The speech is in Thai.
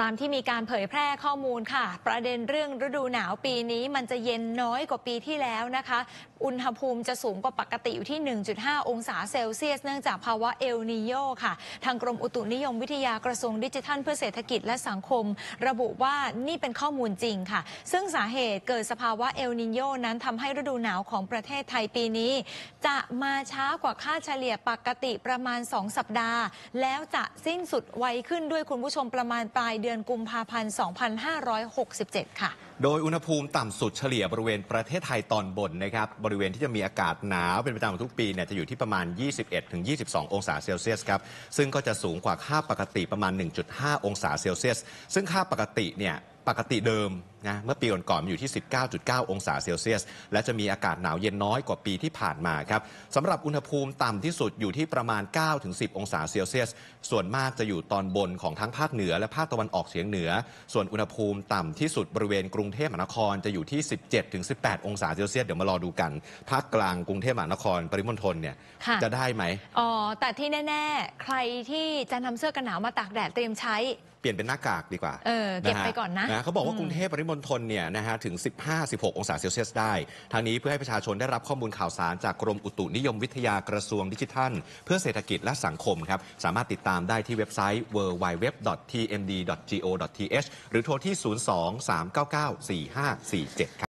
ตามที่มีการเผยแพร่ข้อมูลค่ะ ประเด็นเรื่องฤดูหนาวปีนี้มันจะเย็นน้อยกว่าปีที่แล้วนะคะ อุณหภูมิจะสูงกว่าปกติอยู่ที่ 1.5 องศาเซลเซียส เนื่องจากภาวะเอลนีโยค่ะ ทางกรมอุตุนิยมวิทยากระทรวงดิจิทัลเพื่อเศรษฐกิจและสังคม ระบุว่านี่เป็นข้อมูลจริงค่ะ ซึ่งสาเหตุเกิดสภาวะเอลนีโยนั้นทำให้ฤดูหนาวของประเทศไทยปีนี้ จะมาช้ากว่าค่าเฉลี่ยปกติประมาณ 2 สัปดาห์ แล้วจะสิ้นสุดไวขึ้นด้วยคุณผู้ชมประมาณปลายเดือนือนกุมภาพันธ์ 2567 ค่ะ โดยอุณหภูมิต่ำสุดเฉลี่ยบริเวณประเทศไทยตอนบนนะครับบริเวณที่จะมีอากาศหนาวเป็นประจำทุกปีเนี่ยจะอยู่ที่ประมาณ 21-22 องศาเซลเซียสครับซึ่งก็จะสูงกว่าค่าปกติประมาณ 1.5 องศาเซลเซียส ซึ่งค่าปกติเนี่ยปกติเดิมนะเมื่อปีก่อนๆอยู่ที่ 19.9 องศาเซลเซียส และจะมีอากาศหนาวเย็นน้อยกว่าปีที่ผ่านมาครับสำหรับอุณหภูมิต่ำที่สุดอยู่ที่ประมาณ 9-10 องศาเซลเซียส ส่วนมากจะอยู่ตอนบนของทั้งภาคเหนือและภาคตะวันออกเฉียงเหนือ ส่วนอุณหภูมิต่ำที่สุดบริเวณกรุงเทพมหานครจะอยู่ที่ 17-18 องศาเซลเซียสเดี๋ยวมารอดูกัน ภาคกลางกรุงเทพมหานครปริมณฑลเนี่ยค่ะ จะได้ไหม อ๋อ แต่ที่แน่ ๆ ใครที่จะนำเสื้อกันหนาวมาตากแดดเตรียมใช้ เปลี่ยนเป็นหน้ากากดีกว่าเออเก็บฮไปก่อนนะ เขาบอกว่าอืมกรุงเทพปริมณฑลเนี่ยนะฮะถึง 15-16 องศาเซลเซียสได้ ทางนี้เพื่อให้ประชาชนได้รับข้อมูลข่าวสารจากกรมอุตุนิยมวิทยากระทรวงดิจิทัล เพื่อเศรษฐกิจและสังคมครับ สามารถติดตามได้ที่เว็บไซต์ www.tmd.go.th หรือโทรที่ 02-399-4547ครับ